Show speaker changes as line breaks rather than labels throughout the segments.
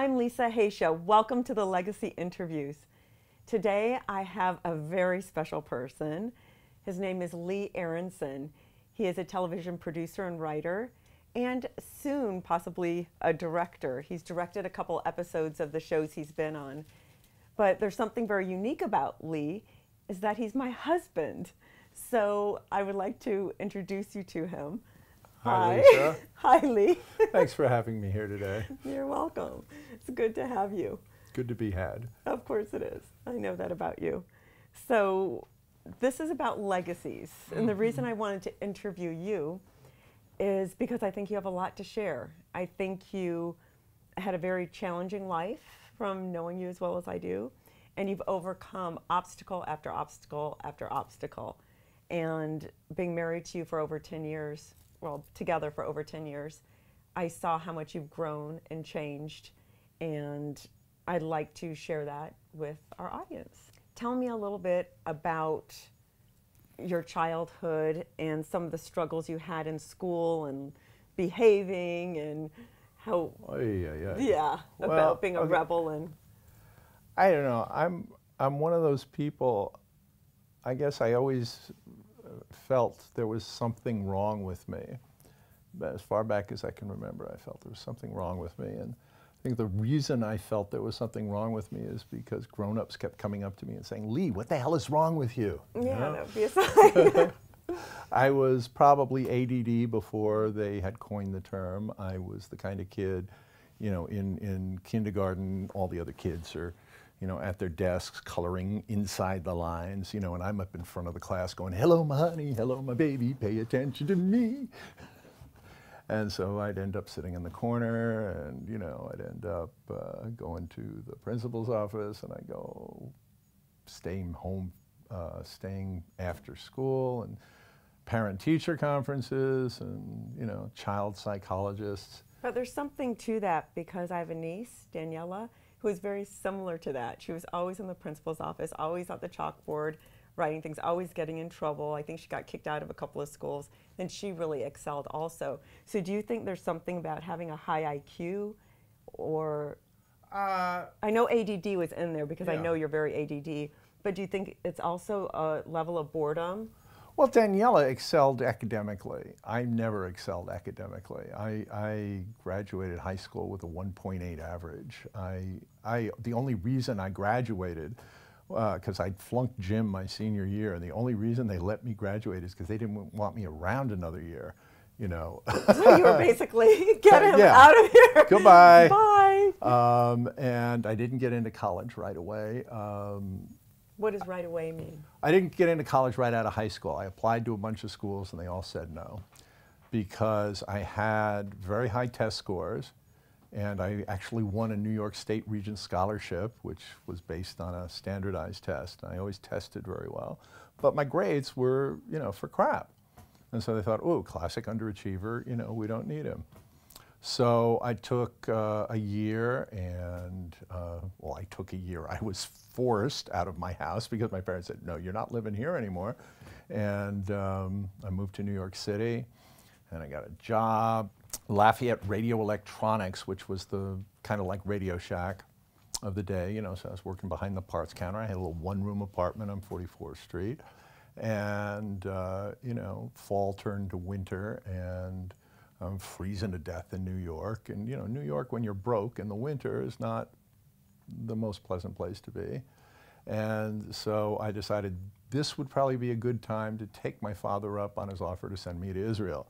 I'm Lisa Haisha. Welcome to the Legacy Interviews. Today I have a very special person. His name is Lee Aronsohn. He is a television producer and writer, and soon possibly a director. He's directed a couple episodes of the shows he's been on. But there's something very unique about Lee is that he's my husband. So I would like to introduce you to him.
Hi, Lisa.
Hi, Lee.
Thanks for having me here today.
You're welcome. It's good to have you.
Good to be had.
Of course it is. I know that about you. So, this is about legacies. And the reason I wanted to interview you is because I think you have a lot to share. I think you had a very challenging life from knowing you as well as I do, and you've overcome obstacle after obstacle after obstacle. And being married to you for over 10 years, well, together for over 10 years, I saw how much you've grown and changed, and I'd like to share that with our audience. Tell me a little bit about your childhood and some of the struggles you had in school and behaving and how
Oh, yeah, yeah.
yeah
Well,
about being a
okay.
rebel and
I don't know. I'm I'm one of those people. I guess I always felt there was something wrong with me. But as far back as I can remember, I felt there was something wrong with me, and I think the reason I felt there was something wrong with me is because grown-ups kept coming up to me and saying, "Lee, what the hell is wrong with you?" You
yeah
know?
that would be a sign
I was probably ADD before they had coined the term. I was the kind of kid, you know, in, in kindergarten, all the other kids are, you know, at their desks coloring inside the lines, you know, and I'm up in front of the class going, hello, my honey, hello, my baby, pay attention to me. And so I'd end up sitting in the corner and, you know, I'd end up uh, going to the principal's office and I go staying home, uh, staying after school and parent-teacher conferences and, you know, child psychologists.
but there's something to that because I have a niece Daniela who is very similar to that. She was always in the principal's office always at the chalkboard writing things always getting in trouble. I think she got kicked out of a couple of schools. And she really excelled also. So do you think there's something about having a high IQ or
Uh,
I know ADD was in there because I know you're very ADD, but do you think it's also a level of boredom?
Well, Daniela excelled academically. I never excelled academically. I, I graduated high school with a 1.8 average. I, I, the only reason I graduated, because I'd flunked gym my senior year, and the only reason they let me graduate is because they didn't want me around another year. You know,
So you were basically get him
Yeah.
out of here.
Goodbye.
Bye.
um, and I didn't get into college right away. Um,
What does right away mean?
I didn't get into college right out of high school. I applied to a bunch of schools and they all said no because I had very high test scores and I actually won a New York State Regent Scholarship, which was based on a standardized test. And I always tested very well. But my grades were, you know, for crap. And so they thought, oh, classic underachiever, you know, we don't need him. So I took uh, a year, and uh, well, I took a year. I was forced out of my house because my parents said, "No, you're not living here anymore." And um, I moved to New York City, and I got a job, Lafayette Radio Electronics, which was the kind of like Radio Shack of the day. You know, so I was working behind the parts counter. I had a little one-room apartment on 44th Street, and uh, you know, fall turned to winter, and I'm freezing to death in New York. And you know, New York, when you're broke in the winter, is not the most pleasant place to be. And so I decided this would probably be a good time to take my father up on his offer to send me to Israel.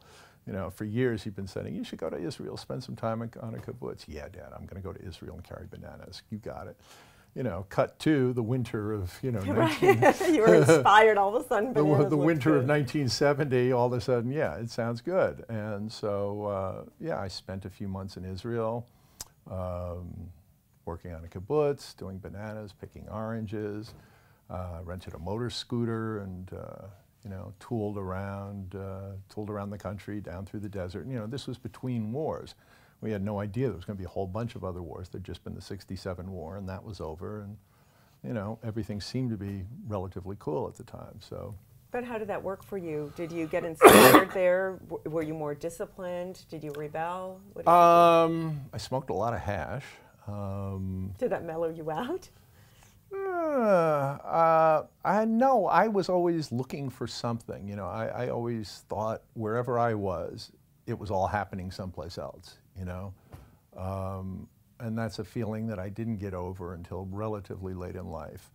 You know, for years he'd been saying, you should go to Israel, spend some time on a kibbutz. Yeah, Dad, I'm going to go to Israel and carry bananas. You got it. You know, cut to the winter of, you know, 19,
Right. you were inspired all of a sudden.
the, the winter of 1970, all of a sudden, yeah, it sounds good. And so, uh, yeah, I spent a few months in Israel, um, working on a kibbutz, doing bananas, picking oranges, uh, rented a motor scooter, and uh, you know, tooled around, uh, tooled around the country, down through the desert. And, you know, this was between wars. We had no idea there was going to be a whole bunch of other wars. There'd just been the '67 war, and that was over. And you know, everything seemed to be relatively cool at the time. So.
But how did that work for you? Did you get inspired there? W- Were you more disciplined? Did you rebel? Did you?
Um, I smoked a lot of hash. Um,
Did that mellow you out?
uh, uh, I no, I was always looking for something. You know, I, I always thought wherever I was, it was all happening someplace else. You know, um, and that's a feeling that I didn't get over until relatively late in life.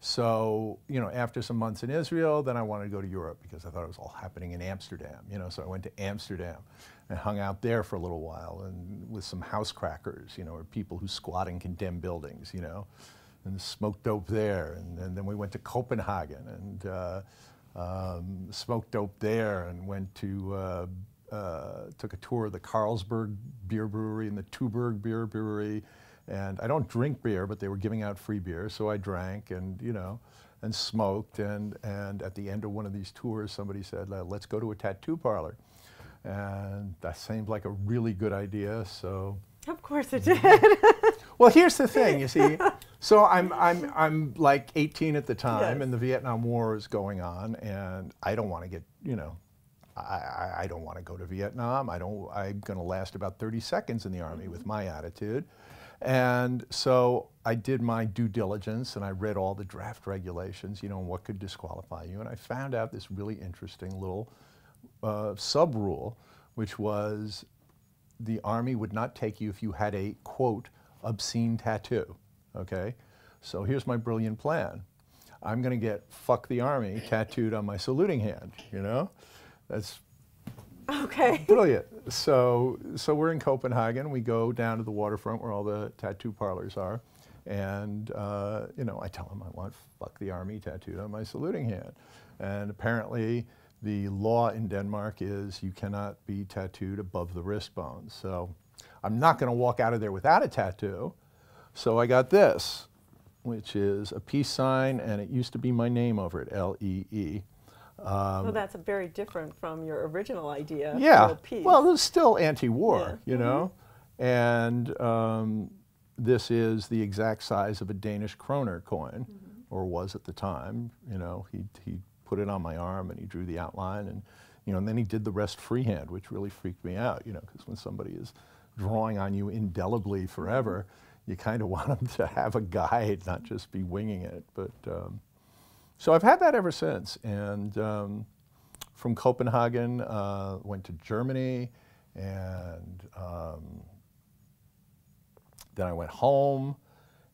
So, you know, after some months in Israel, then I wanted to go to Europe because I thought it was all happening in Amsterdam, you know, so I went to Amsterdam and hung out there for a little while and with some house crackers, you know, or people who squat in condemned buildings, you know, and smoked dope there. And, and then we went to Copenhagen and uh, um, smoked dope there and went to, uh, uh, took a tour of the Carlsberg Beer Brewery and the Tuborg Beer Brewery and I don't drink beer, but they were giving out free beer, so I drank and, you know, and smoked. And, and at the end of one of these tours, somebody said, let's go to a tattoo parlor. And that seemed like a really good idea, so.
Of course it did.
well, here's the thing, you see. So I'm, I'm, I'm like 18 at the time,
yes.
and the Vietnam War is going on, and I don't want to get, you know, I, I, don't want to go to Vietnam. I don't, I'm going to last about 30 seconds in the Army with my attitude. And so I did my due diligence and I read all the draft regulations, you know, what could disqualify you. And I found out this really interesting little uh, sub rule, which was the Army would not take you if you had a, quote, obscene tattoo, okay? So here's my brilliant plan. I'm going to get fuck the Army tattooed on my saluting hand, you know? That's
Okay.
Brilliant. So, so we're in Copenhagen. We go down to the waterfront where all the tattoo parlors are. And, uh, you know, I tell them I want fuck the army tattooed on my saluting hand. And apparently the law in Denmark is you cannot be tattooed above the wrist bone. So I'm not going to walk out of there without a tattoo. So I got this, which is a peace sign, and it used to be my name over it, L-E-E.
Um, well, that's very different from your original idea.
Yeah. Well, it's still anti-war, yeah. you know, mm -hmm. and um, this is the exact size of a Danish kroner coin, mm -hmm. or was at the time. You know, he he put it on my arm and he drew the outline, and you know, and then he did the rest freehand, which really freaked me out. You know, because when somebody is drawing on you indelibly forever, mm-hmm. you kind of want them to have a guide, not just be winging it. But um, so I've had that ever since. And um, from Copenhagen, uh, went to Germany, and um, then I went home,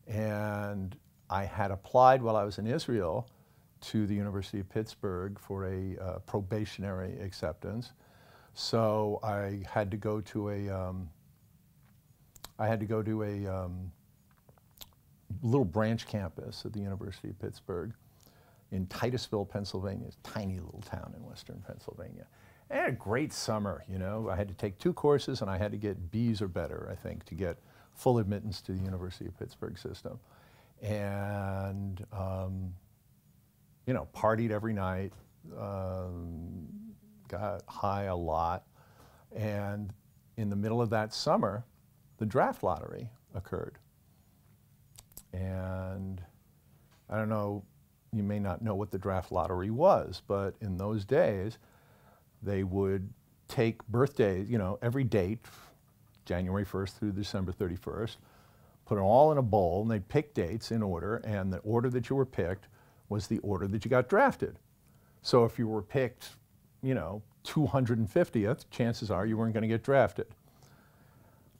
and I had applied while I was in Israel to the University of Pittsburgh for a uh, probationary acceptance. So I had to go to a, um, I had to go to a um, little branch campus at the University of Pittsburgh in Titusville, Pennsylvania, a tiny little town in western Pennsylvania. I had a great summer, you know. I had to take two courses and I had to get B's or better, I think, to get full admittance to the University of Pittsburgh system. And, um, you know, partied every night, um, got high a lot. And in the middle of that summer, the draft lottery occurred. And I don't know you may not know what the draft lottery was, but in those days, they would take birthdays, you know, every date, January 1st through December 31st, put it all in a bowl, and they'd pick dates in order, and the order that you were picked was the order that you got drafted. So if you were picked, you know, 250th, chances are you weren't going to get drafted.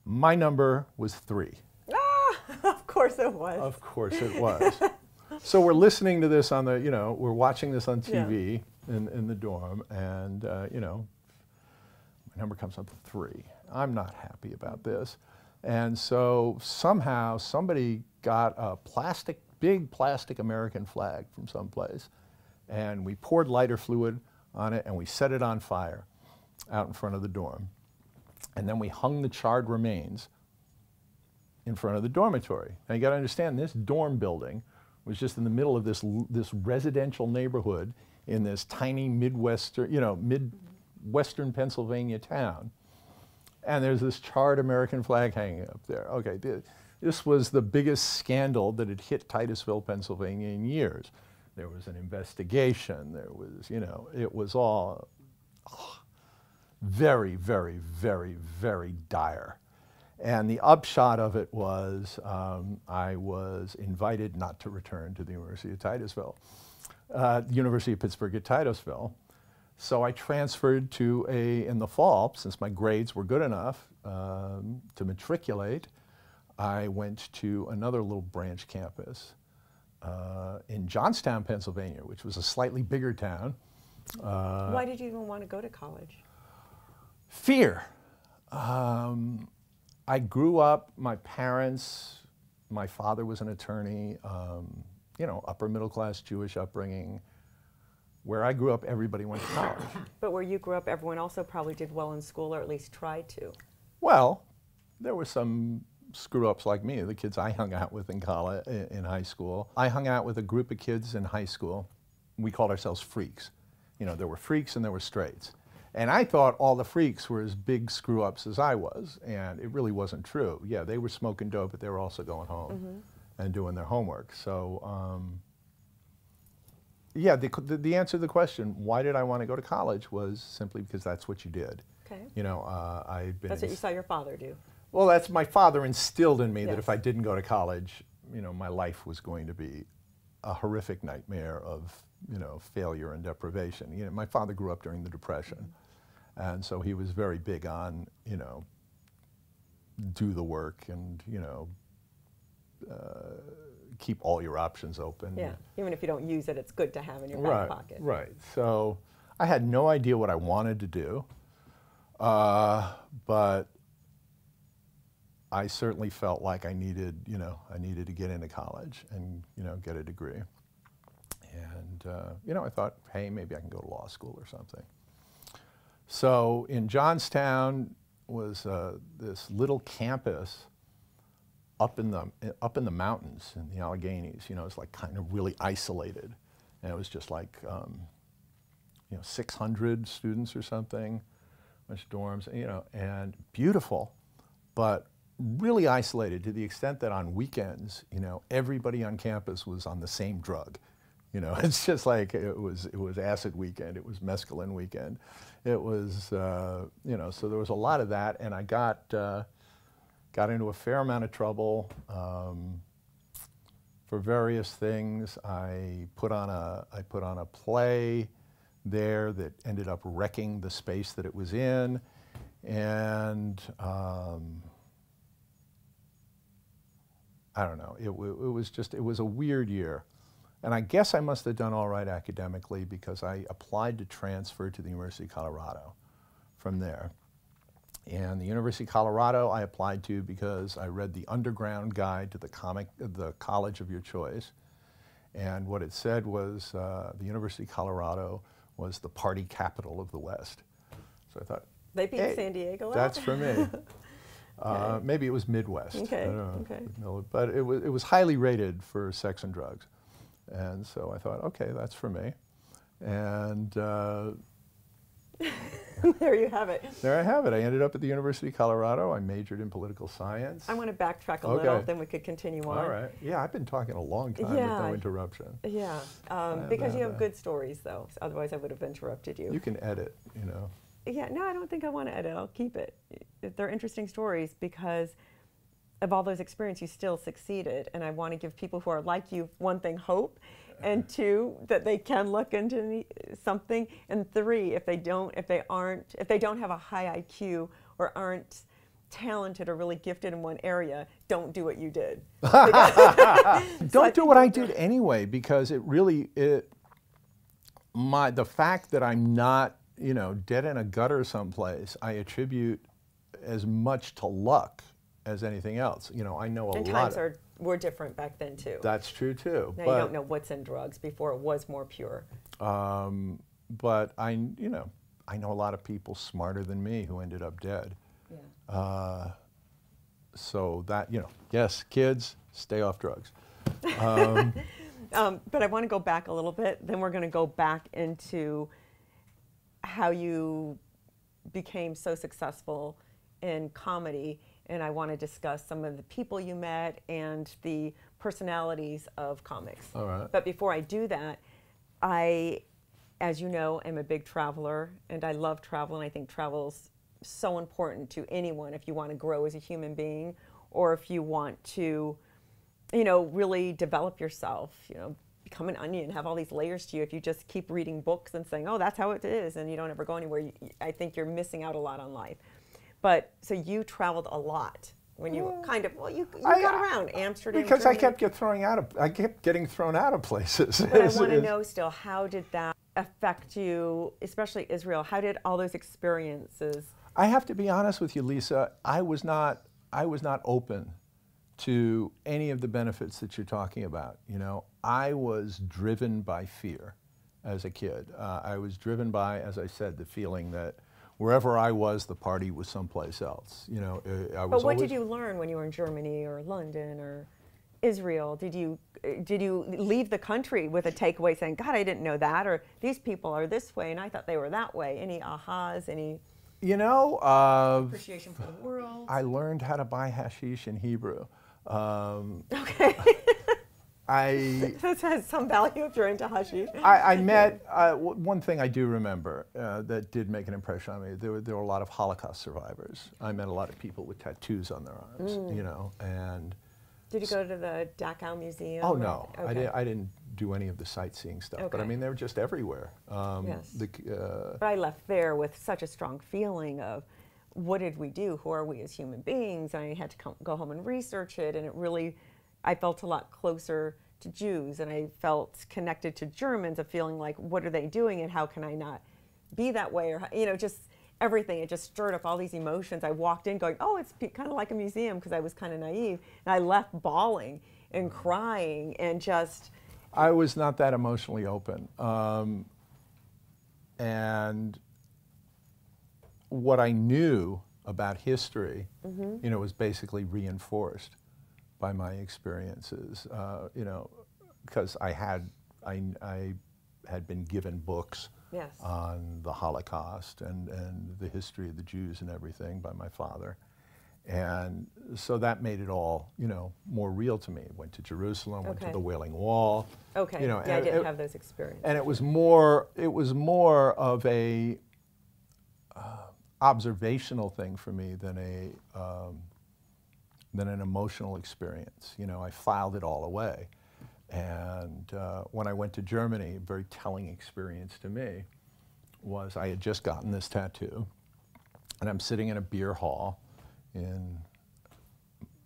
My number was three.
Ah, of course it was.
Of course it was. So we're listening to this on the, you know, we're watching this on TV yeah. in, in the dorm, and, uh, you know, my number comes up to three. I'm not happy about this. And so somehow somebody got a plastic, big plastic American flag from someplace, and we poured lighter fluid on it, and we set it on fire out in front of the dorm. And then we hung the charred remains in front of the dormitory. Now you got to understand, this dorm building was just in the middle of this, this residential neighborhood in this tiny Midwestern, you know, Midwestern Pennsylvania town. And there's this charred American flag hanging up there. Okay, this was the biggest scandal that had hit Titusville, Pennsylvania in years. There was an investigation. There was, you know, it was all oh, very, very, very, very dire. And the upshot of it was um, I was invited not to return to the University of Titusville, uh, the University of Pittsburgh at Titusville. So I transferred to a, in the fall, since my grades were good enough um, to matriculate, I went to another little branch campus uh, in Johnstown, Pennsylvania, which was a slightly bigger town.
Uh, Why did you even want to go to college?
Fear. Um, I grew up, my parents, my father was an attorney, um, you know, upper middle class Jewish upbringing. Where I grew up, everybody went to college.
but where you grew up, everyone also probably did well in school or at least tried to.
Well, there were some screw ups like me, the kids I hung out with in college, in high school. I hung out with a group of kids in high school. We called ourselves freaks. You know, there were freaks and there were straights. And I thought all the freaks were as big screw ups as I was, and it really wasn't true. Yeah, they were smoking dope, but they were also going home mm -hmm. and doing their homework. So, um, yeah, the, the, the, answer to the question, why did I want to go to college, was simply because that's what you did.
Okay.
You know, uh, I've been.
That's what you saw your father do.
Well, that's my father instilled in me yes. that if I didn't go to college, you know, my life was going to be a horrific nightmare of, you know, failure and deprivation. You know, my father grew up during the Depression, mm -hmm. And so he was very big on, you know, do the work and, you know, uh, keep all your options open.
Yeah, even if you don't use it, it's good to have in your back pocket.
Right. So I had no idea what I wanted to do, uh, but I certainly felt like I needed, you know, I needed to get into college and, you know, get a degree. And, uh, you know, I thought, hey, maybe I can go to law school or something. So in Johnstown was uh, this little campus up in the up in the mountains in the Alleghenies. You know, it's like kind of really isolated, and it was just like um, you know 600 students or something, of dorms. You know, and beautiful, but really isolated to the extent that on weekends, you know, everybody on campus was on the same drug. You know, it's just like it was. It was acid weekend. It was mescaline weekend. It was, uh, you know, so there was a lot of that, and I got. Uh, got into a fair amount of trouble um, for various things. I put on a I put on a play there that ended up wrecking the space that it was in, and um, I don't know. It, it was just it was a weird year. And I guess I must have done all right academically because I applied to transfer to the University of Colorado from there. And the University of Colorado I applied to because I read the underground guide to the comic, the college of your choice. And what it said was uh, the University of Colorado was the party capital of the West. So I thought,
they beat
hey,
San Diego out?
That's for me. uh, maybe it was Midwest.
Okay. okay.
But it was, it was highly rated for sex and drugs. And so I thought, okay, that's for me. And uh,
there you have it.
There I have it. I ended up at the University of Colorado. I majored in political science.
I want to backtrack a okay. little, then we could continue on.
All right. Yeah, I've been talking a long time yeah. with no interruption.
Yeah, um, because you have good stories, though. Otherwise, I would have interrupted you.
You can edit, you know.
Yeah, no, I don't think I want to edit. I'll keep it. They're interesting stories because of all those experiences, you still succeeded. And I want to give people who are like you, one thing, hope and two that they can look into something and three if they don't if they aren't if they don't have a high iq or aren't talented or really gifted in one area don't do what you did
don't do what i did anyway because it really it my the fact that i'm not you know dead in a gutter someplace i attribute as much to luck as anything else you know i know a
and
lot
times are were different back then too.
That's true too.
Now you don't know what's in drugs. Before it was more pure.
Um, but I, you know, I know a lot of people smarter than me who ended up dead.
Yeah. Uh,
so that you know, yes, kids, stay off drugs. Um,
um, but I want to go back a little bit. Then we're going to go back into how you became so successful in comedy and I want to discuss some of the people you met and the personalities of comics.
All right.
But before I do that, I, as you know, am a big traveler and I love travel and I think travel's so important to anyone if you want to grow as a human being or if you want to, you know, really develop yourself, you know, become an onion, have all these layers to you. If you just keep reading books and saying, oh, that's how it is, and you don't ever go anywhere, you, I think you're missing out a lot on life. But so you traveled a lot when you were kind of well, you, you
I-
got around Amsterdam.
Because I kept get throwing out of, I kept getting thrown out of places.
But I want to know still, how did that affect you, especially Israel? How did all those experiences?
I have to be honest with you, Lisa. I was not. I was not open to any of the benefits that you're talking about. You know, I was driven by fear as a kid. Uh, I was driven by, as I said, the feeling that wherever I was, the party was someplace else. You know, uh, I was.
But what did you learn when you were in Germany or London or Israel? Did you did you leave the country with a takeaway saying, "God, I didn't know that," or "These people are this way and I thought they were that way"? Any ahas? Any
You know, uh,
appreciation for the world?
I learned how to buy hashish in Hebrew. Um,
Okay,
I
this has some value if you're into hashish.
I, I met uh, w- one thing I do remember uh, that did make an impression on me. There were, there were a lot of Holocaust survivors. I met a lot of people with tattoos on their arms,
Mm.
you know. And
Did you go to the Dachau Museum?
oh
or-
no, I
okay.
didn't. I didn't do any of the sightseeing stuff. But I mean, they were just everywhere. Um,
Yes.
the, uh,
But I left there with such a strong feeling of what did we do? Who are we as human beings? And I had to come, go home and research it, and it really, I felt a lot closer to Jews, and I felt connected to Germans, of feeling like, what are they doing, and how can I not be that way, or you know, just everything. It just stirred up all these emotions. I walked in going, oh, it's kind of like a museum because I was kind of naive, and I left bawling and crying and just.
I was not that emotionally open. Um, and what I knew about history, you know, was basically reinforced by my experiences. Uh, you know, because I had I, I had been given books
Yes.
on the Holocaust and, and the history of the Jews and everything by my father. And so that made it all, you know, more real to me. Went to Jerusalem, went to the Wailing Wall.
Okay.
You know,
yeah, I didn't
it-
have those experiences.
and it was more it was more of a uh, observational thing for me than a um, than an emotional experience. You know, I filed it all away, and uh, when I went to Germany, a very telling experience to me was I had just gotten this tattoo, and I'm sitting in a beer hall in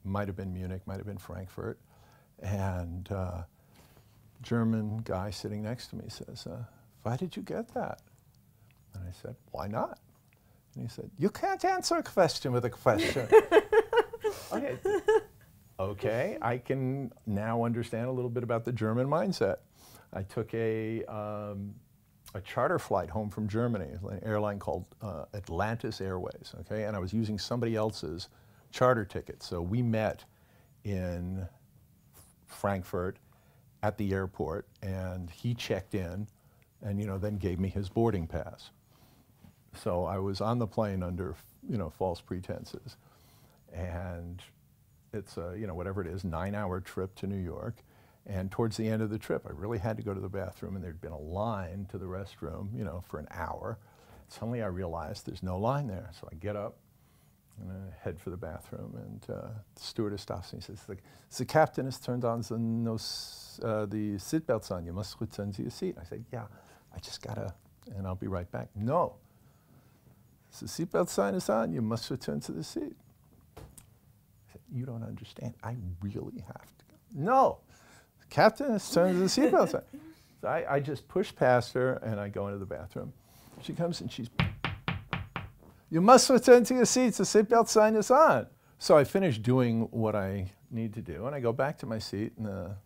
might have been Munich, might have been Frankfurt, and. Uh, German guy sitting next to me says, uh, Why did you get that? And I said, Why not? And he said, You can't answer a question with a question. okay. okay, I can now understand a little bit about the German mindset. I took a, um, a charter flight home from Germany, an airline called uh, Atlantis Airways, okay, and I was using somebody else's charter ticket. So we met in Frankfurt at the airport, and he checked in, and you know then gave me his boarding pass. So I was on the plane under you know false pretenses, and it's a you know whatever it is nine-hour trip to New York, and towards the end of the trip I really had to go to the bathroom, and there'd been a line to the restroom you know for an hour. Suddenly I realized there's no line there, so I get up and I head for the bathroom, and uh, the stewardess stops me and says, "The, the captain has turned on the, no, uh, the seatbelts on. You must return to your seat." I said, "Yeah, I just gotta, and I'll be right back." No, the seatbelt sign is on. You must return to the seat. "You don't understand. I really have to go." No, the captain to the seatbelt sign. So I, I just push past her, and I go into the bathroom. She comes and she's you must return to your seats. The seatbelt sign is on. So I finish doing what I need to do, and I go back to my seat, and the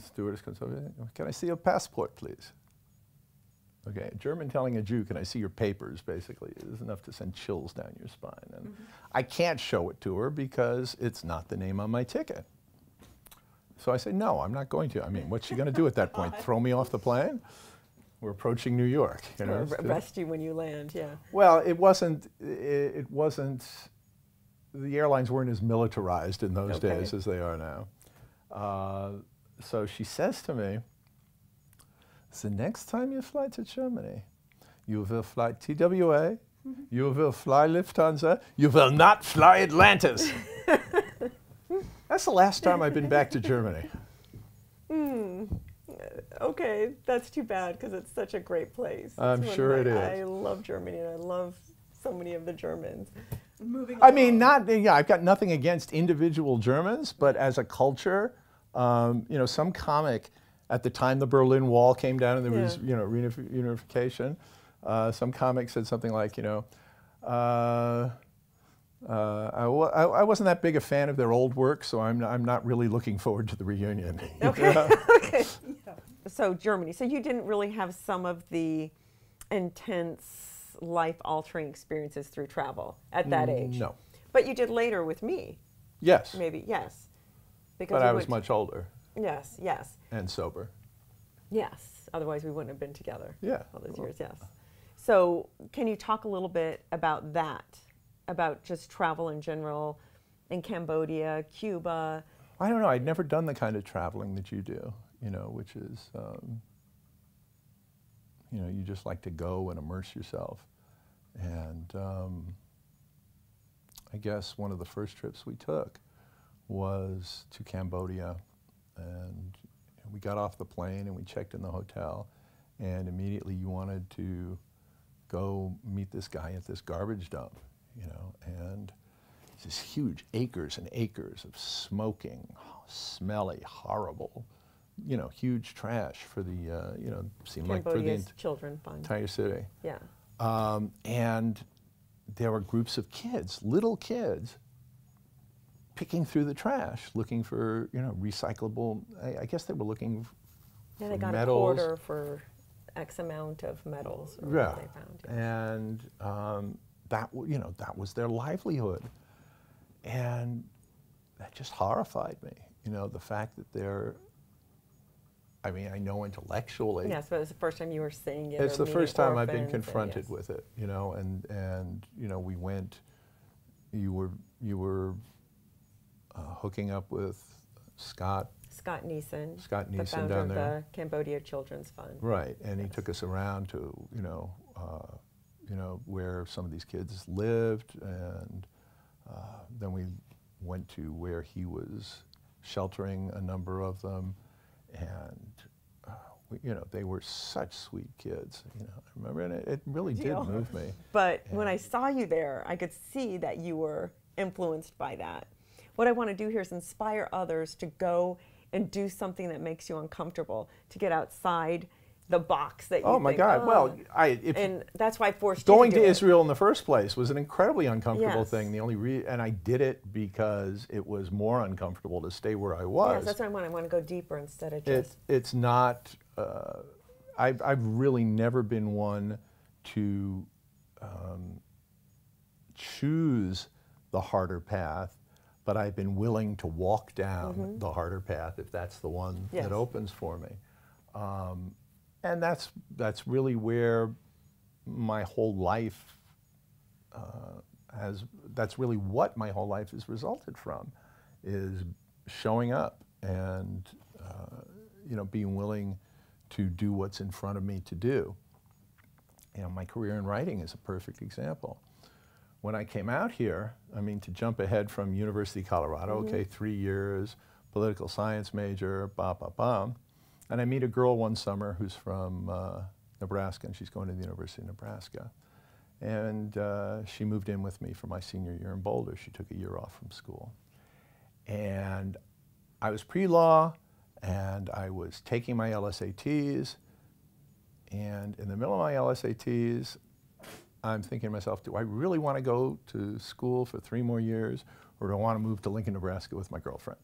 stewardess comes over. Can I see your passport, please? Okay, a German telling a Jew, "Can I see your papers?" Basically, is enough to send chills down your spine. And I can't show it to her because it's not the name on my ticket. So I say, "No, I'm not going to." I mean, what's she going to do at that point? Throw me off the plane? We're approaching New York. You know,
or arrest you when you land, yeah.
well, it wasn't. It, it wasn't. The airlines weren't as militarized in those
Okay.
days as they are now. Uh, so she says to me, "The next time you fly to Germany, you will fly TWA, You will fly Lufthansa. You will not fly Atlantis. That's the last time I've been back to Germany.
Hmm. Okay, that's too bad because it's such a great place.
I'm
It's
sure
of
it
my-
is.
I love Germany and I love so many of the Germans.
Moving
I mean, not yeah. I've got nothing against individual Germans, but as a culture, um, you know, some comic at the time the Berlin Wall came down and there was
Yeah.
you know reunif- unification. Uh, some comic said something like, you know, uh, uh, I, I, I wasn't that big a fan of their old work, so I'm not, I'm not really looking forward to the reunion.
Okay. okay. So Germany. So you didn't really have some of the intense life-altering experiences through travel at that age.
Mm, No.
But you did later with me,
Yes,
maybe. Yes. Because
but I was much older
Yes. Yes.
and sober.
Yes. Otherwise, we wouldn't have been together.
Yeah.
All those years. Yes. So can you talk a little bit about that? About just travel in general, in Cambodia, Cuba.
I don't know. I'd never done the kind of traveling that you do, you know, which is, um, you know, you just like to go and immerse yourself. And um, I guess one of the first trips we took was to Cambodia. And we got off the plane and we checked in the hotel. And immediately you wanted to go meet this guy at this garbage dump, you know, and it's this huge acres and acres of smoking, smelly, horrible, you know, huge trash for the, uh, you know, seemed like for the
Cambodia's
ent-
children fund.
entire city.
Yeah.
Um, and there were groups of kids, little kids, picking through the trash, looking for, you know, recyclable. I, I guess they were looking
Yeah, they got
metals.
a quarter for X amount of metals.
Yeah,
they found. yeah.
and um, that w- you know that was their livelihood, and that just horrified me. You know the fact that they're. I mean, I know intellectually.
Yes, but it was the first time you were seeing it.
It's the first time I've been
and
confronted
yes.
with it, you know, and and you know we went. You were you were uh, hooking up with Scott,
Scott Neeson,
Scott
the founder
down
of
there.
the Cambodia Children's Fund.
right? And he took us around to you know, uh, you know where some of these kids lived, and uh, then we went to where he was sheltering a number of them, and. Uh, you know, they were such sweet kids. You know, I remember, and it, it really did move me.
But when I saw you there, I could see that you were influenced by that. What I want to do here is inspire others to go and do something that makes you uncomfortable, to get outside the box that you
Oh my
think,
God! Well, I if
and that's why I forced
going
you
to
to, it.
Israel in the first place was an incredibly uncomfortable
Yes.
thing. The only re- and I did it because it was more uncomfortable to stay where I was.
Yes, that's what I want. I want to go deeper instead of
it,
just.
it's not. Uh, I've I've really never been one to um, choose the harder path, but I've been willing to walk down the harder path if that's the one
Mm-hmm. Yes.
that opens for me. Um, and that's that's really where my whole life uh, has. That's really what my whole life has resulted from, is showing up and uh, you know being willing to do what's in front of me to do. You know, my career in writing is a perfect example. When I came out here, I mean, to jump ahead from University of Colorado, okay, three years, political science major, ba ba ba, and I meet a girl one summer who's from uh, Nebraska, and she's going to the University of Nebraska. And uh, she moved in with me for my senior year in Boulder. She took a year off from school. And I was pre law and I was taking my LSATs. And in the middle of my LSATs, I'm thinking to myself, do I really want to go to school for three more years or do I want to move to Lincoln, Nebraska with my girlfriend?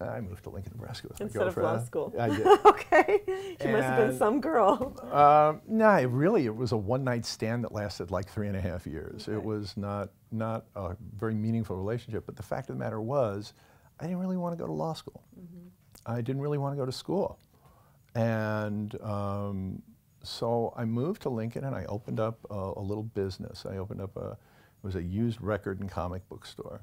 I moved to Lincoln, Nebraska with
Instead
my
of
girlfriend.
law school.
I did.
okay. She must have been some girl.
Um, no, it really, it was a one-night stand that lasted like three and a half years. It was not not a very meaningful relationship. But the fact of the matter was, I didn't really want to go to law school. I didn't really want to go to school, and um, so I moved to Lincoln and I opened up a, a little business. I opened up a it was a used record and comic book store,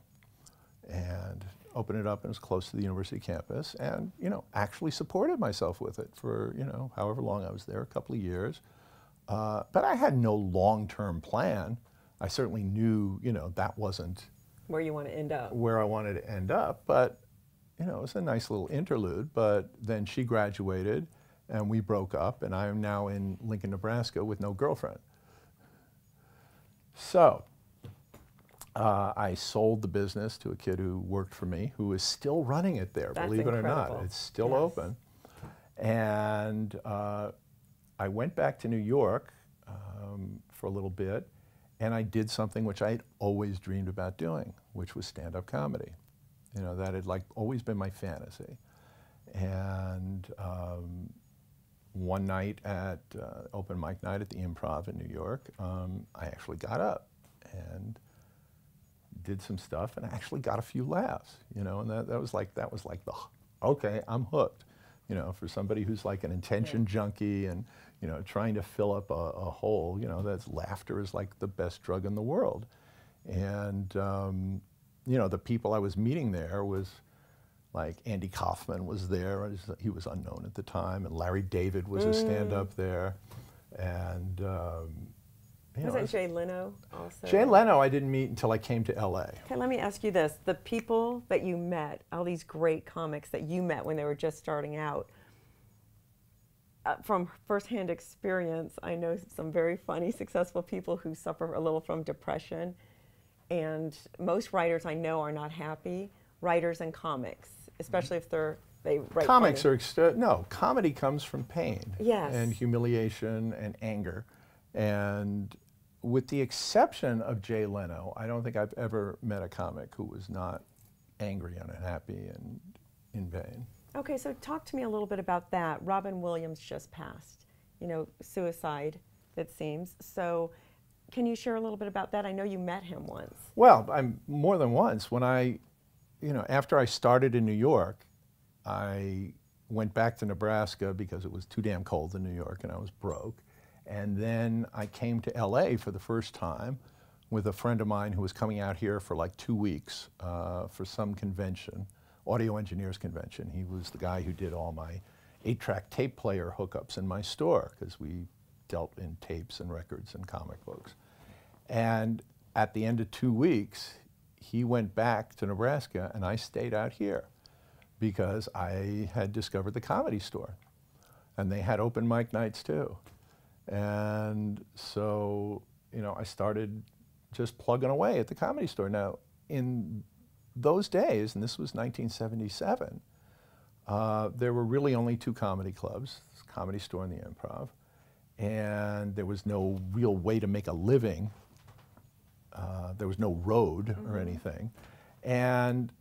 and opened it up and it was close to the university campus and you know actually supported myself with it for you know however long I was there a couple of years Uh, but I had no long-term plan. I certainly knew, you know, that wasn't
Where you want to end up.
where I wanted to end up. But, you know, it was a nice little interlude. But then she graduated and we broke up, and I am now in Lincoln, Nebraska with no girlfriend. So uh, I sold the business to a kid who worked for me, who is still running it there,
That's
believe it or not. It's still
Yes.
open. And uh, I went back to New York um, for a little bit, and I did something which I had always dreamed about doing, which was stand-up comedy. You know, that had like always been my fantasy. And um, one night at uh, open mic night at the Improv in New York, um, I actually got up and did some stuff, and I actually got a few laughs. You know, and that, that was like that was like the okay, I'm hooked. You know, for somebody who's like an attention junkie and you know trying to fill up a, a hole, you know, that's laughter is like the best drug in the world. And um, you know, the people I was meeting there was like Andy Kaufman was there. He was unknown at the time, and Larry David was a stand-up there, and um, you
Wasn't
it's-
Jay Leno also?
Jay Leno I didn't meet until I came to L.A.
Okay, let me ask you this. The people that you met, all these great comics that you met when they were just starting out, uh, from firsthand experience, I know some very funny, successful people who suffer a little from depression. And most writers I know are not happy. Writers and comics, especially if they're they write
Comics
funny.
are extra- no comedy comes from pain
Yes.
and humiliation and anger, and with the exception of Jay Leno, I don't think I've ever met a comic who was not angry and unhappy and in pain.
Okay, so talk to me a little bit about that. Robin Williams just passed, you know, suicide, it seems. So, can you share a little bit about that? I know you met him once.
Well, I'm more than once. When I, you know, after I started in New York, I went back to Nebraska because it was too damn cold in New York and I was broke. And then I came to LA for the first time with a friend of mine who was coming out here for like two weeks uh, for some convention, audio engineers convention. He was the guy who did all my eight-track tape player hookups in my store because we dealt in tapes and records and comic books. And at the end of two weeks, he went back to Nebraska and I stayed out here because I had discovered the comedy store. And they had open mic nights too. And so, you know, I started just plugging away at the comedy store. Now, in those days, and this was 1977, uh, there were really only two comedy clubs, Comedy Store and the Improv. And there was no real way to make a living uh, there was no road or anything. And,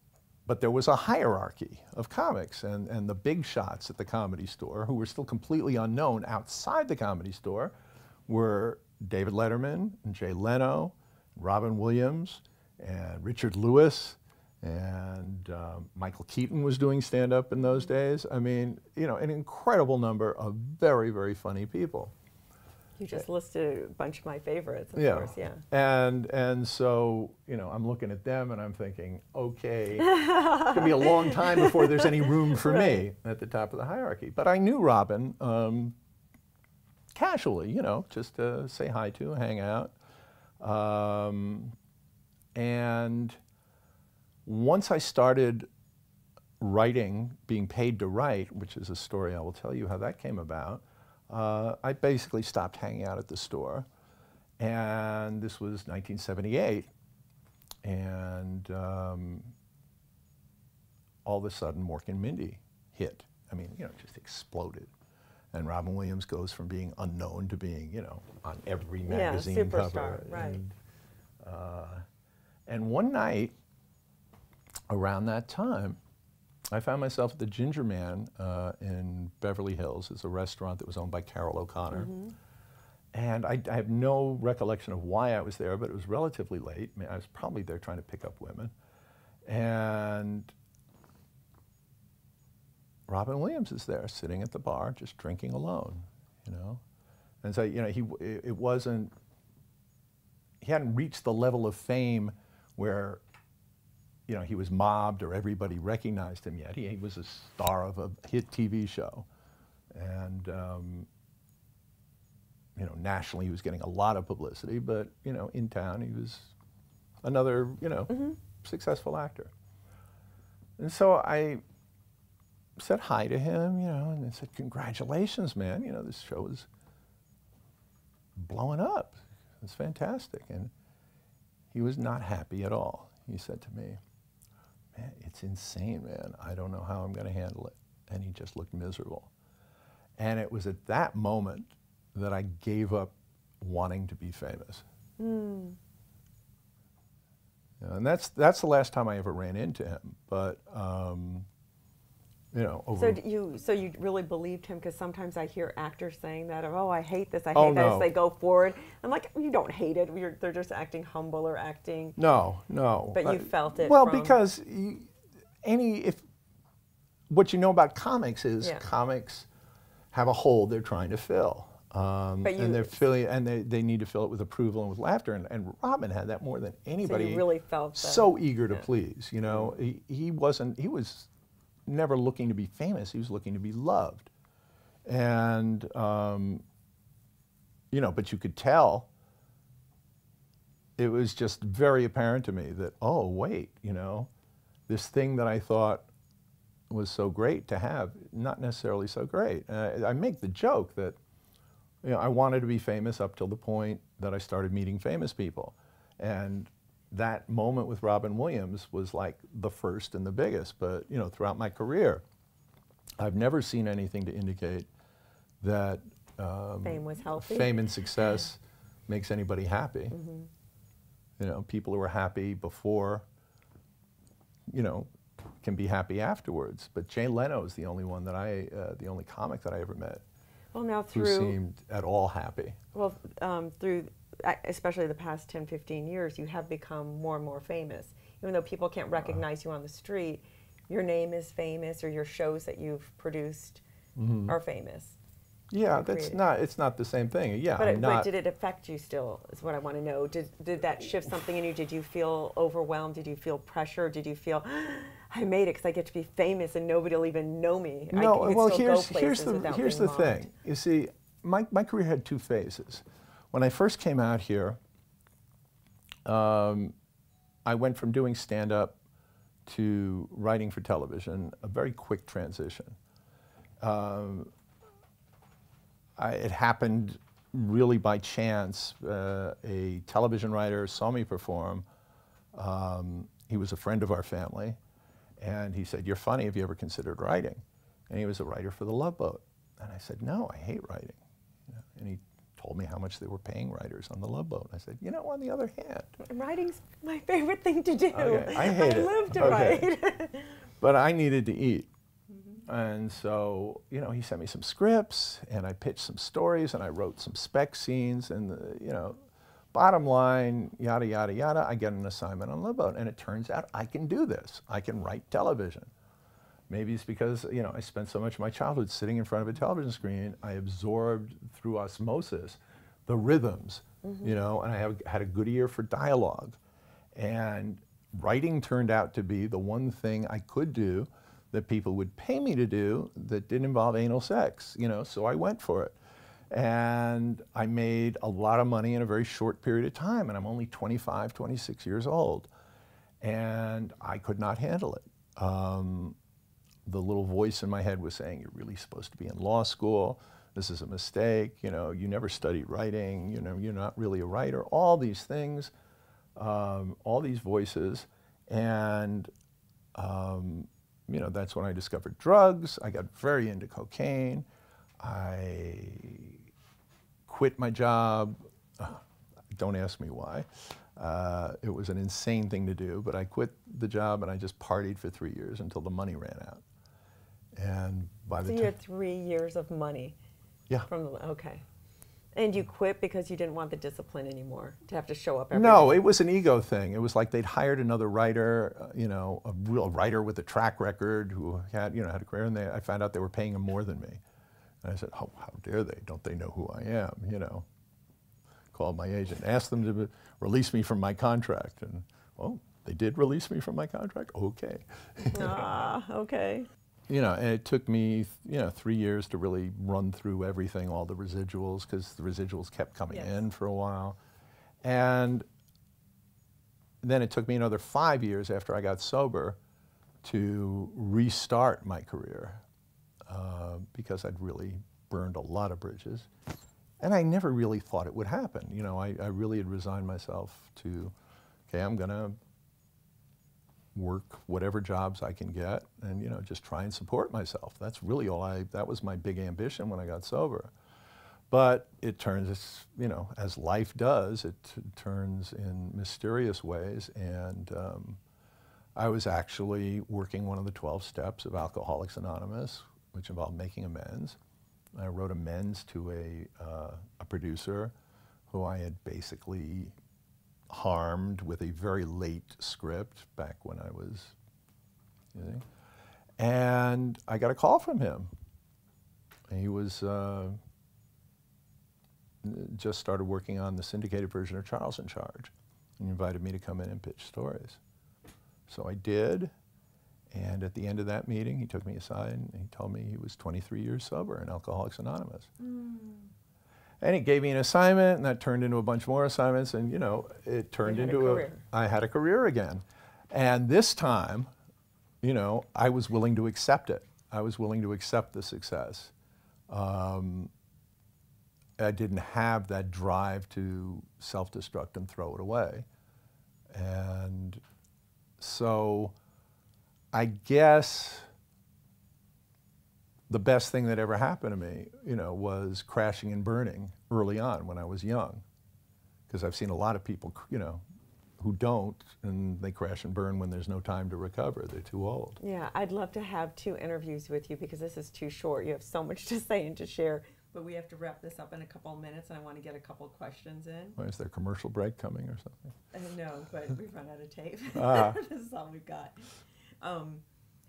but there was a hierarchy of comics, and, and the big shots at the comedy store, who were still completely unknown outside the comedy store, were David Letterman and Jay Leno, Robin Williams, and Richard Lewis, and um, Michael Keaton was doing stand up in those days. I mean, you know, an incredible number of very, very funny people.
You just listed a bunch of my favorites, of
yeah.
course. Yeah.
And and so you know, I'm looking at them and I'm thinking, okay, it's gonna be a long time before there's any room for me at the top of the hierarchy. But I knew Robin um, casually, you know, just to say hi to, hang out, um, and once I started writing, being paid to write, which is a story I will tell you how that came about, uh, I basically stopped hanging out at the store. And this was 1978. And um, all of a sudden, Mork and Mindy hit. I mean, you know, just exploded. And Robin Williams goes from being unknown to being, you know, on every
Yeah,
magazine
superstar,
cover.
right.
And, uh, and one night, around that time, I found myself at the Ginger Man uh, in Beverly Hills. It's a restaurant that was owned by Carroll O'Connor. And I, I have no recollection of why I was there, but it was relatively late. I, mean, I was probably there trying to pick up women. And Robin Williams is there, sitting at the bar, just drinking alone, you know. And so, you know, he it wasn't. He hadn't reached the level of fame where, you know, he was mobbed or everybody recognized him yet. He, he was a star of a hit TV show, and um, you know, nationally he was getting a lot of publicity, but you know, in town he was another, you know, successful actor. And so I said hi to him, you know, and I said, "Congratulations, man! You know, this show is blowing up. It's fantastic." And he was not happy at all. He said to me, "Man, it's insane, man. I don't know how I'm going to handle it." And he just looked miserable. And it was at that moment that I gave up wanting to be famous. Know, and that's that's the last time I ever ran into him. But um, you know, over
So you so you really believed him because sometimes I hear actors saying that of, oh I hate this I hate
Oh,
that
no.
as they go forward. I'm like you don't hate it. You're, they're just acting humble or acting.
no, no.
But you felt it
Well, because you, any if what you know about comics is
Yeah.
comics have a hole they're trying to fill. Um,
you-
and they're filling, and they, they need to fill it with approval and with laughter. And, and Robin had that more than anybody.
He really felt the-
so eager to
yeah. Mm-hmm.
please. You know, he, he wasn't. He was never looking to be famous. He was looking to be loved. And um, you know, but you could tell. It was just very apparent to me that oh wait, you know, this thing that I thought was so great to have, not necessarily so great. Uh, I make the joke that you know, I wanted to be famous up till the point that I started meeting famous people. And that moment with Robin Williams was like the first and the biggest. But, you know, throughout my career, I've never seen anything to indicate that um,
Fame was healthy.
fame and success makes anybody happy. You know, people who are happy before, you know, can be happy afterwards. But Jay Leno is the only one that I, uh, the only comic that I ever met
Well now
who
through
seemed at all happy.
well um, through especially the past 10 15 years you have become more and more famous. Even though people can't recognize you on the street, your name is famous or your shows that you've produced mm-hmm. are famous.
Yeah, that's not. It's not the same thing. Yeah,
But,
I'm
it,
not.
but did it affect you still? Is what I want to know. Did did that shift something in you? Did you feel overwhelmed? Did you feel pressure? Did you feel I made it because I get to be famous and nobody will even know me? I
no,
can
well, here's here's the here's the thing. You see, my my career had two phases. When I first came out here, um, I went from doing stand up to writing for television. A very quick transition. Um, I, it happened really by chance. Uh, a television writer saw me perform. Um, he was a friend of our family, and he said, "You're funny. Have you ever considered writing?" And he was a writer for The Love Boat. And I said, "No, I hate writing." And he told me how much they were paying writers on The Love Boat. And I said, "You know, on the other hand,
Writing's my favorite thing to do.
Okay, I hate it.
live to
Okay.
write.
but I needed to eat." Mm-hmm. And so, you know, he sent me some scripts, and I pitched some stories, and I wrote some spec scenes, and the, you know, bottom line, yada yada yada. I get an assignment on Love Boat, and it turns out I can do this. I can write television. Maybe it's because you know I spent so much of my childhood sitting in front of a television screen. I absorbed through osmosis the rhythms, you know, and I have, had a good ear for dialogue. And writing turned out to be the one thing I could do that people would pay me to do that didn't involve anal sex, you know, so I went for it. And I made a lot of money in a very short period of time, and I'm only 25, 26 years old. And I could not handle it. Um, the little voice in my head was saying, You're really supposed to be in law school. This is a mistake. You know, you never studied writing. You know, you're not really a writer. All these things, um, all these voices. And, um, you know, that's when I discovered drugs. I got very into cocaine. I quit my job. Don't ask me why. Uh, it was an insane thing to do, but I quit the job and I just partied for three years until the money ran out. And by
so
the
you had three years of money
yeah.
from the okay. And you quit because you didn't want the discipline anymore to have to show up every
No,
day.
it was an ego thing. It was like they'd hired another writer, uh, you know, a real writer with a track record who had, you know, had a career, and they, I found out they were paying him more than me. And I said, oh, how dare they? Don't they know who I am? You know, called my agent, asked them to release me from my contract, and well, they did release me from my contract. Okay.
ah, okay.
You know, and it took me, you know, three years to really run through everything, all the residuals, because the residuals kept coming
Yes.
in for a while. And then it took me another five years after I got sober to restart my career uh, because I'd really burned a lot of bridges. And I never really thought it would happen. You know, I, I really had resigned myself to, okay, I'm going to work whatever jobs I can get and, you know, just try and support myself. That's really all I, that was my big ambition when I got sober. But it turns, you know, as life does, it turns in mysterious ways. And um, I was actually working one of the 12 steps of Alcoholics Anonymous, which involved making amends. I wrote amends to a, uh, a producer who I had basically harmed with a very late script back when I was, you know, and I got a call from him. He was uh, just started working on the syndicated version of Charles in Charge, and he invited me to come in and pitch stories. So I did, and at the end of that meeting, he took me aside and he told me he was 23 years sober in Alcoholics Anonymous. And it gave me an assignment, and that turned into a bunch more assignments, and you know, it turned
had a
into
career.
I had a career again. And this time, you know, I was willing to accept it. I was willing to accept the success. Um, I didn't have that drive to self-destruct and throw it away. And so I guess the best thing that ever happened to me, you know, was crashing and burning early on when I was young. Because I've seen a lot of people, you know, who don't, and they crash and burn when there's no time to recover. They're too old.
Yeah, I'd love to have two interviews with you because this is too short. You have so much to say and to share. But we have to wrap this up in a couple of minutes, and I want to get a couple of questions in.
Why, is there a commercial break coming or something?
Uh, no, but we've run out of tape.
Ah.
this is all we've got. Um,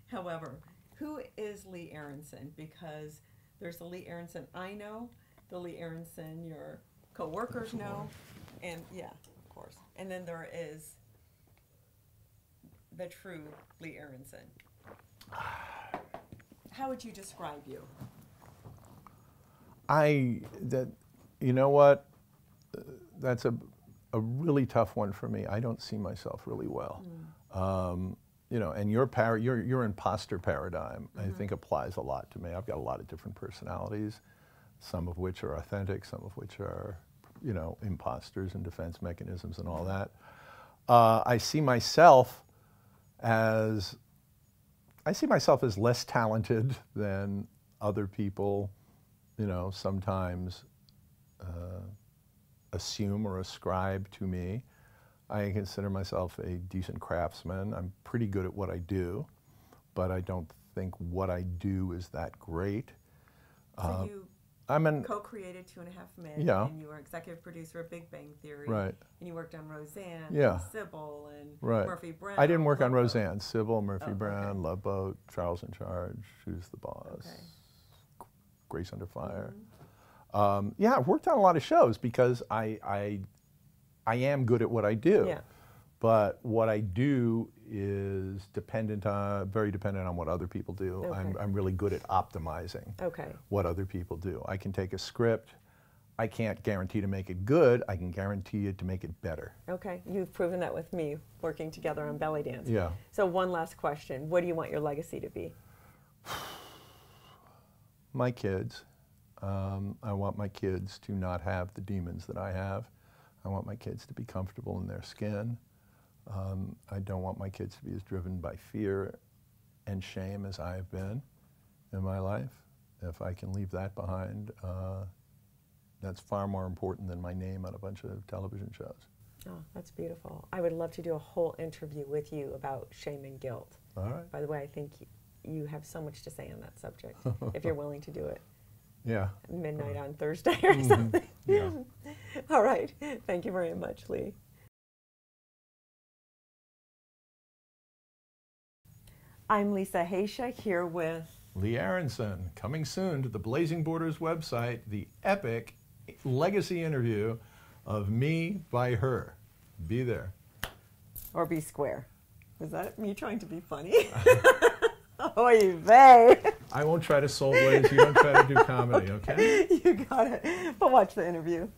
however, who is Lee Aronsohn? Because there's the Lee Aronsohn I know, the Lee Aronsohn your coworkers know, and yeah, of course. And then there is the true Lee Aronsohn. How would you describe you?
I that you know what that's a a really tough one for me. I don't see myself really well. Um, you know, and your par- your your imposter paradigm I think applies a lot to me. I've got a lot of different personalities, some of which are authentic, some of which are you know imposters and defense mechanisms and all that. Uh, I see myself as I see myself as less talented than other people, you know, sometimes uh, assume or ascribe to me. I consider myself a decent craftsman. I'm pretty good at what I do, but I don't think what I do is that great.
So you
I'm an
co-created Two and a Half Men,
Yeah.
and you were executive producer of Big Bang Theory,
Right.
And you worked on Roseanne,
Yeah.
and Cybill, and
right.
Murphy Brown.
I didn't work on
Love Boat.
Roseanne. Cybill, Murphy
Oh, okay.
Brown, Love Boat, Charles in Charge, Who's the Boss,
Okay.
Grace Under Fire.
Mm-hmm.
Um, yeah, I've worked on a lot of shows because I, I, I am good at what I do.
Yeah.
But what I do is dependent on, very dependent on what other people do. I'm, I'm really good at optimizing
Okay.
what other people do. I can take a script. I can't guarantee to make it good. I can guarantee it to make it better.
Okay. You've proven that with me working together on Belly Dance.
Yeah.
So one last question: What do you want your legacy to be?
my kids. Um, I want my kids to not have the demons that I have. I want my kids to be comfortable in their skin. Um, I don't want my kids to be as driven by fear and shame as I have been in my life. If I can leave that behind, uh, that's far more important than my name on a bunch of television shows.
Oh, that's beautiful. I would love to do a whole interview with you about shame and guilt.
All right.
By the way, I think you have so much to say on that subject. if you're willing to do it
Yeah.
midnight on Thursday or something.
Yeah.
All right. Thank you very much, Lee. I'm Lisa Haisha here with
Lee Aronsohn, coming soon to the Blazing Borders website, the epic legacy interview of me by her. Be there.
or Be Square. Is that me trying to be funny? Oh, Oy vey.
I won't try to soul blaze. You don't try to do comedy, okay?
you got it. But watch the interview.